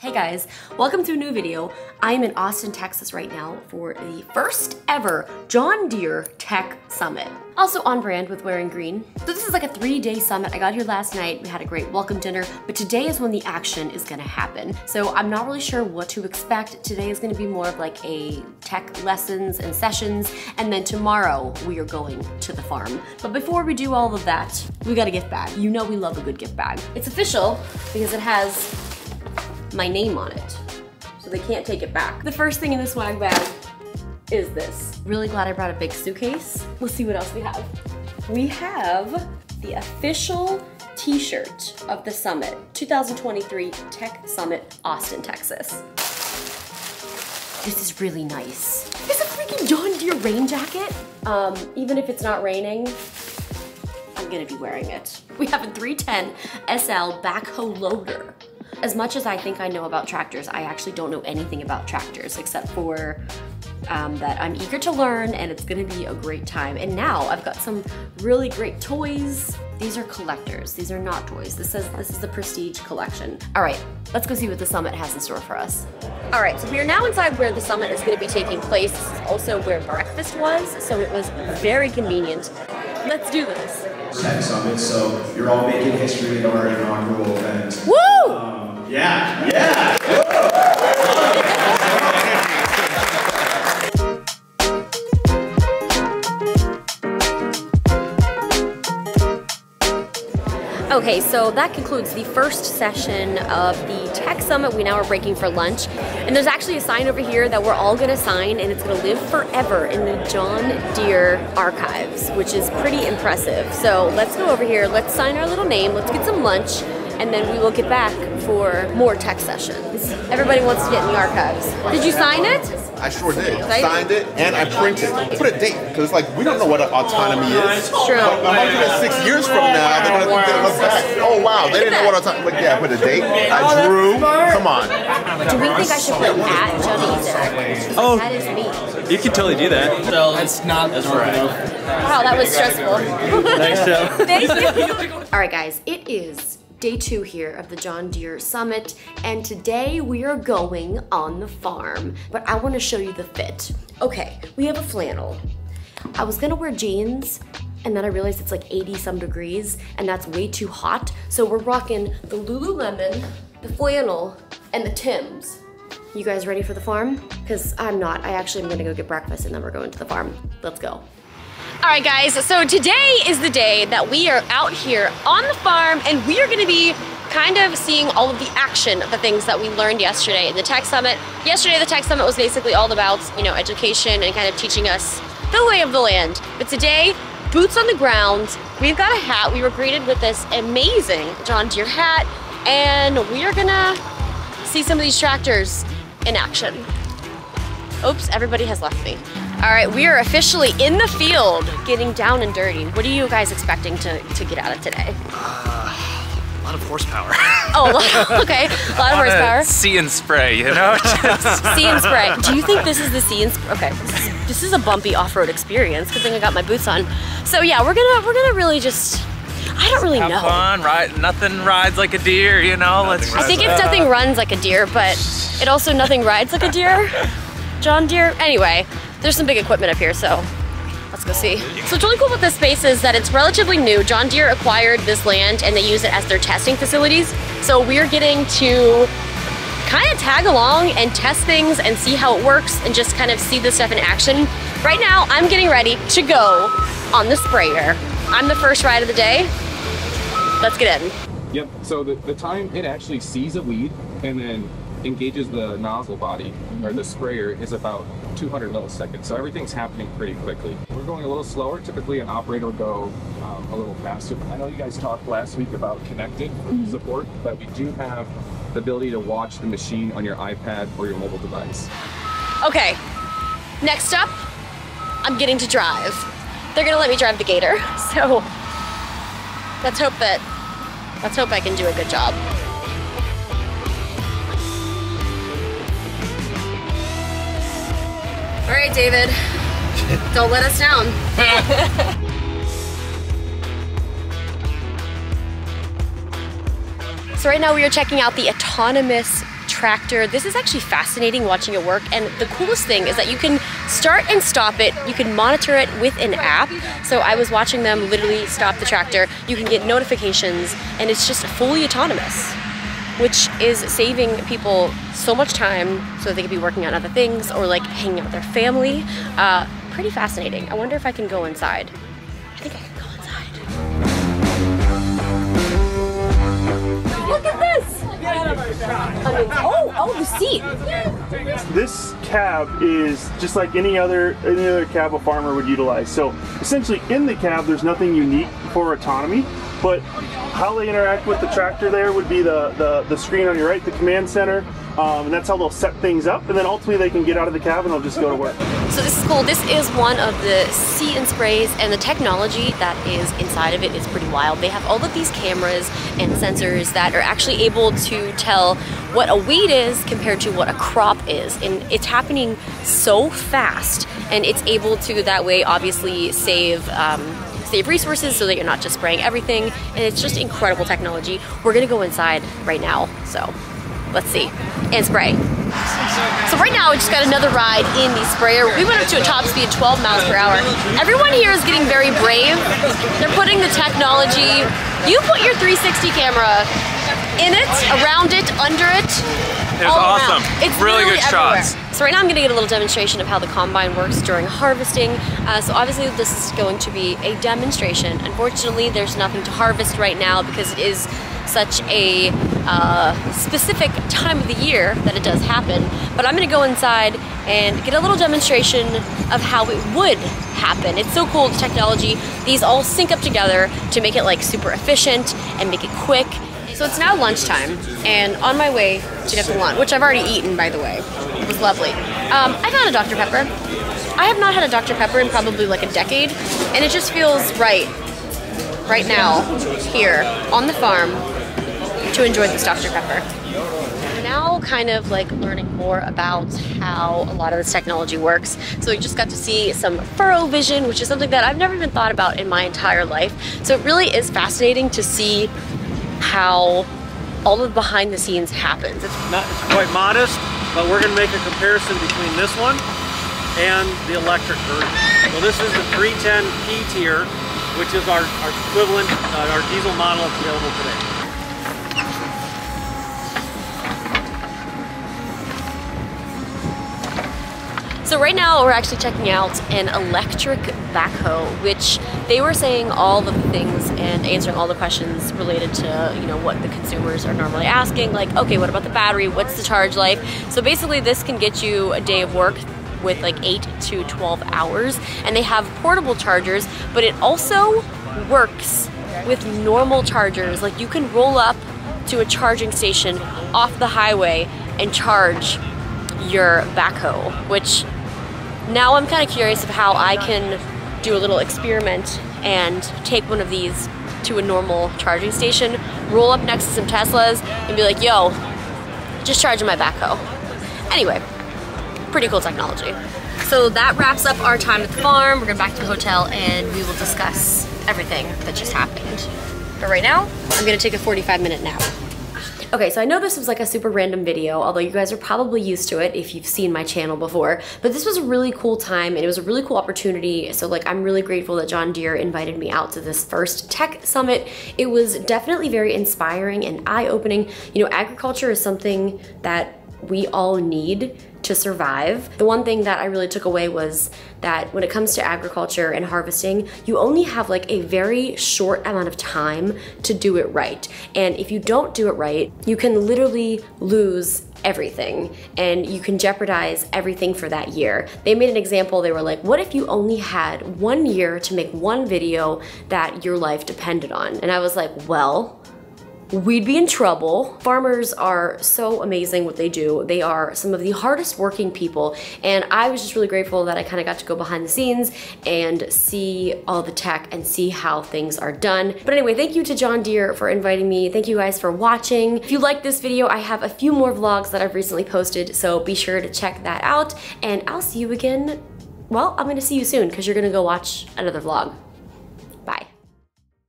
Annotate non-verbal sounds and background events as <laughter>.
Hey guys, welcome to a new video. I am in Austin, Texas right now for the first ever John Deere Tech Summit. Also on brand with wearing green. So this is like a three day summit. I got here last night, we had a great welcome dinner, but today is when the action is gonna happen. So I'm not really sure what to expect. Today is gonna be more of like a tech lessons and sessions, and then tomorrow we are going to the farm. But before we do all of that, we got a gift bag. You know we love a good gift bag. It's official because it has my name on it. So they can't take it back. The first thing in the swag bag is this. Really glad I brought a big suitcase. Let's see what else we have. We have the official t-shirt of the summit, 2023 Tech Summit, Austin, Texas. This is really nice. It's a freaking John Deere rain jacket. Um, even if it's not raining, I'm gonna be wearing it. We have a 310 SL backhoe loader. As much as I think I know about tractors, I actually don't know anything about tractors except for um, that I'm eager to learn and it's gonna be a great time. And now I've got some really great toys. These are collectors, these are not toys. This says this is the Prestige collection. All right, let's go see what the summit has in store for us. All right, so we are now inside where the summit is gonna be taking place. This is also where breakfast was, so it was very convenient. Let's do this. Tech Summit, so you're all making history in our inaugural event. Woo! Um, yeah, yeah. Okay, so that concludes the first session of the Tech Summit. We now are breaking for lunch. And there's actually a sign over here that we're all gonna sign and it's gonna live forever in the John Deere archives, which is pretty impressive. So let's go over here, let's sign our little name, let's get some lunch, and then we will get back for more tech sessions. Everybody wants to get in the archives. Did you sign it? I sure did. Right? Signed it and I printed. Put a date because like we don't know what autonomy is. True. But 106 years from now, they're gonna they're gonna look back. Oh wow, they didn't know what autonomy. But yeah, put a date. Oh, I drew. Come on. Do we think I should put at Johnny Zach? Oh. That is me. You can totally do that. So that's not as right. Wow, that was stressful. Nice show. <laughs> Thank you. All right, guys, it is day two here of the John Deere Summit, and today we are going on the farm. But I want to show you the fit. Okay, we have a flannel. I was gonna wear jeans, and then I realized it's like 80 some degrees, and that's way too hot. So we're rocking the Lululemon, the flannel, and the Tims. You guys ready for the farm? Because I'm not. I actually am gonna go get breakfast and then we're going to the farm. Let's go. All right, guys, so today is the day that we are out here on the farm and we are gonna be kind of seeing all of the action of the things that we learned yesterday in the Tech Summit. Yesterday, the Tech Summit was basically all about, you know, education and kind of teaching us the lay of the land. But today, boots on the ground, we've got a hat. We were greeted with this amazing John Deere hat and we are gonna see some of these tractors in action. Oops, everybody has left me. All right, we are officially in the field getting down and dirty. What are you guys expecting to, to get out of today? <sighs> A lot of horsepower. Oh, <laughs> okay, a lot of horsepower. See and spray, you know? <laughs> See and spray. Do you think this is the See and spray? Okay, this is, this is a bumpy off-road experience. Good thing I got my boots on. So yeah, we're gonna we're gonna really just. I don't really Have know. fun, right? Nothing rides like a Deere, you know? Let's I think it's nothing runs like a Deere, but it also nothing rides like a Deere. John Deere. Anyway, there's some big equipment up here, so let's go see. So what's really cool about this space is that it's relatively new. John Deere acquired this land and they use it as their testing facilities. So we're getting to kind of tag along and test things and see how it works and just kind of see this stuff in action. Right now, I'm getting ready to go on the sprayer. I'm the first ride of the day. Let's get in. Yep. So the, the time it actually sees a weed and then engages the nozzle body or the sprayer is about 200 milliseconds. So everything's happening pretty quickly. We're going a little slower. Typically, an operator will go um, a little faster. I know you guys talked last week about connected support, but we do have the ability to watch the machine on your iPad or your mobile device. Okay, next up, I'm getting to drive. They're gonna let me drive the Gator, <laughs> so let's hope that, let's hope I can do a good job. All right, David, don't let us down. <laughs> So right now we are checking out the autonomous tractor. This is actually fascinating watching it work. And the coolest thing is that you can start and stop it. You can monitor it with an app. So I was watching them literally stop the tractor. You can get notifications and it's just fully autonomous which is saving people so much time so they could be working on other things or like hanging out with their family. Uh, pretty fascinating. I wonder if I can go inside. I think I can go inside. Look at this! Oh, oh, the seat. This cab is just like any other any other cab a farmer would utilize. So essentially, in the cab, there's nothing unique for autonomy, but how they interact with the tractor there would be the, the, the screen on your right, the command center, um, and that's how they'll set things up. And then ultimately they can get out of the cab and they'll just go to work. So this is cool. This is one of the See and Sprays, and the technology that is inside of it is pretty wild. They have all of these cameras and sensors that are actually able to tell what a weed is compared to what a crop is, and it's happening so fast, and it's able to that way obviously save. Um, save resources so that you're not just spraying everything and it's just incredible technology we're gonna go inside right now so let's see and spray so right now we just got another ride in the sprayer we went up to a top speed 12 miles per hour everyone here is getting very brave they're putting the technology you put your 360 camera in it around it under it It was awesome. around. It's Really good everywhere. shots. So right now I'm gonna get a little demonstration of how the combine works during harvesting. Uh, so obviously this is going to be a demonstration. Unfortunately, there's nothing to harvest right now because it is such a uh, specific time of the year that it does happen. But I'm gonna go inside and get a little demonstration of how it would happen. It's so cool, the technology. These all sync up together to make it like super efficient and make it quick. So it's now lunchtime, and on my way to get some lunch, which I've already eaten, by the way. Was lovely. Um, I've had a Dr. Pepper. I have not had a Dr. Pepper in probably like a decade, and it just feels right, right now, here on the farm, to enjoy this Dr. Pepper. We're now kind of like learning more about how a lot of this technology works. So we just got to see some furrow vision, which is something that I've never even thought about in my entire life. So it really is fascinating to see how all of the behind the scenes happens. It's not, it's quite modest, but we're going to make a comparison between this one and the electric version. So this is the 310 P tier, which is our, our equivalent, uh, our diesel model that's available today. So right now we're actually checking out an electric backhoe, which they were saying all the things and answering all the questions related to, you know, what the consumers are normally asking, like, okay, what about the battery? What's the charge life? So basically this can get you a day of work with like 8 to 12 hours and they have portable chargers, but it also works with normal chargers. Like you can roll up to a charging station off the highway and charge your backhoe, which now I'm kind of curious of how I can do a little experiment and take one of these to a normal charging station, roll up next to some Teslas, and be like, yo, just charging my backhoe. Anyway, pretty cool technology. So that wraps up our time at the farm. We're going back to the hotel and we will discuss everything that just happened. But right now, I'm going to take a 45 minute nap. Okay, so I know this was like a super random video, although you guys are probably used to it if you've seen my channel before, but this was a really cool time and it was a really cool opportunity. So like, I'm really grateful that John Deere invited me out to this first tech summit. It was definitely very inspiring and eye-opening. You know, agriculture is something that we all need to survive. The one thing that I really took away was that when it comes to agriculture and harvesting, you only have like a very short amount of time to do it right. And if you don't do it right, you can literally lose everything and you can jeopardize everything for that year. They made an example, they were like, what if you only had one year to make one video that your life depended on? And I was like, well, we'd be in trouble. Farmers are so amazing what they do. They are some of the hardest working people and I was just really grateful that I kind of got to go behind the scenes and see all the tech and see how things are done. But anyway, thank you to John Deere for inviting me. Thank you guys for watching. If you like this video, I have a few more vlogs that I've recently posted, so be sure to check that out and I'll see you again. Well, I'm gonna see you soon because you're gonna go watch another vlog.